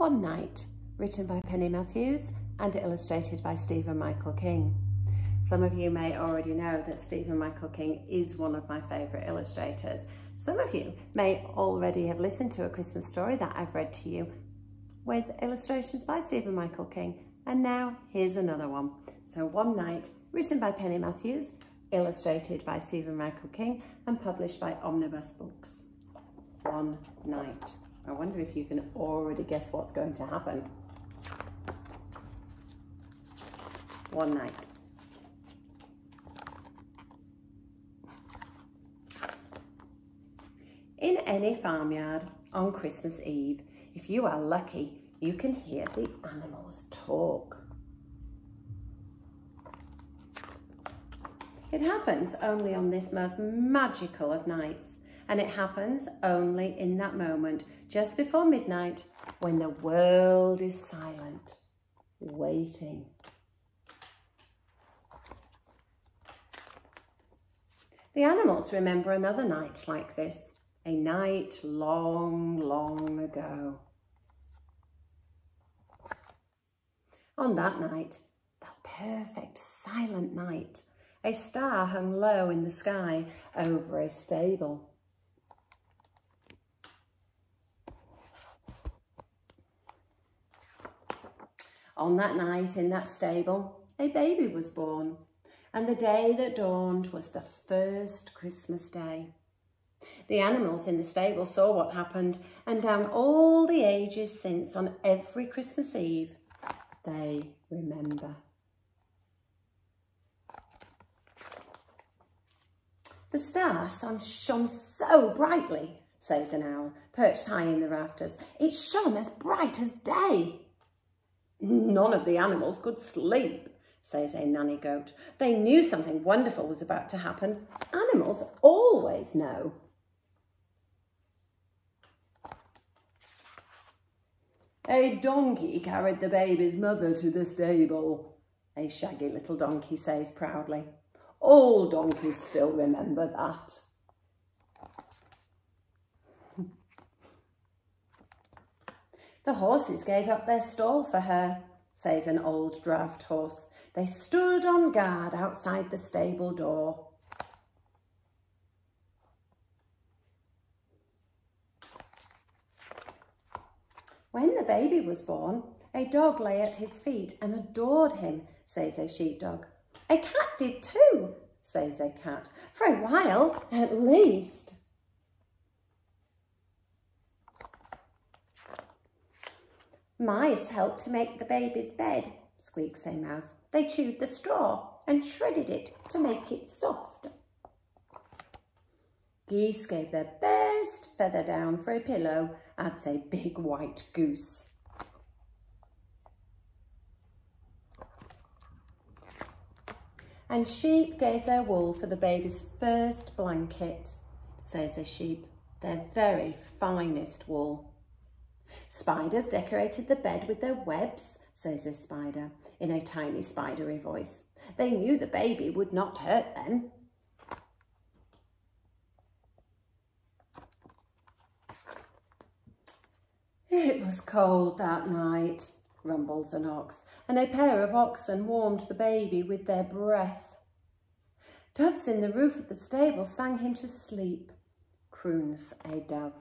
One Night, written by Penny Matthews and illustrated by Stephen Michael King. Some of you may already know that Stephen Michael King is one of my favourite illustrators. Some of you may already have listened to a Christmas story that I've read to you with illustrations by Stephen Michael King. And now here's another one. So One Night, written by Penny Matthews, illustrated by Stephen Michael King and published by Omnibus Books. One Night. I wonder if you can already guess what's going to happen. One night. In any farmyard on Christmas Eve, if you are lucky, you can hear the animals talk. It happens only on this most magical of nights, and it happens only in that moment just before midnight when the world is silent, waiting. The animals remember another night like this, a night long, long ago. On that night, that perfect silent night, a star hung low in the sky over a stable. On that night in that stable, a baby was born, and the day that dawned was the first Christmas day. The animals in the stable saw what happened, and down all the ages since, on every Christmas Eve, they remember. The star sun shone so brightly, says an owl, perched high in the rafters. It shone as bright as day. None of the animals could sleep, says a nanny goat. They knew something wonderful was about to happen. Animals always know. A donkey carried the baby's mother to the stable, a shaggy little donkey says proudly. All donkeys still remember that. The horses gave up their stall for her, says an old draft horse. They stood on guard outside the stable door. When the baby was born, a dog lay at his feet and adored him, says a sheepdog. A cat did too, says a cat, for a while at least. Mice helped to make the baby's bed, squeaks a mouse. They chewed the straw and shredded it to make it soft. Geese gave their best feather down for a pillow, adds a big white goose. And sheep gave their wool for the baby's first blanket, says a sheep, their very finest wool. Spiders decorated the bed with their webs, says a spider in a tiny spidery voice. They knew the baby would not hurt them. It was cold that night, rumbles an ox, and a pair of oxen warmed the baby with their breath. Doves in the roof of the stable sang him to sleep, croons a dove.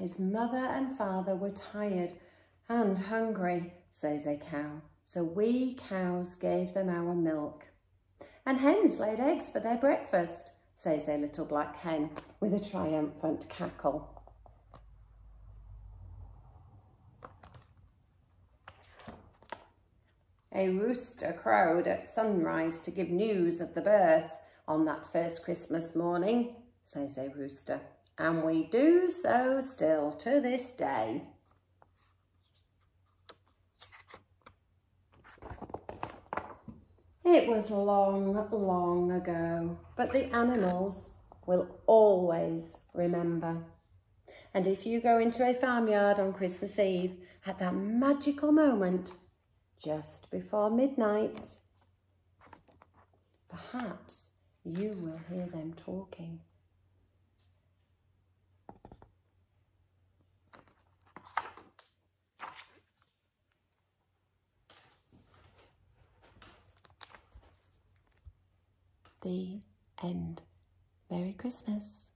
His mother and father were tired and hungry, says a cow, so we cows gave them our milk. And hens laid eggs for their breakfast, says a little black hen with a triumphant cackle. A rooster crowed at sunrise to give news of the birth on that first Christmas morning, says a rooster and we do so still to this day. It was long, long ago, but the animals will always remember. And if you go into a farmyard on Christmas Eve at that magical moment, just before midnight, perhaps you will hear them talking. The end. Merry Christmas.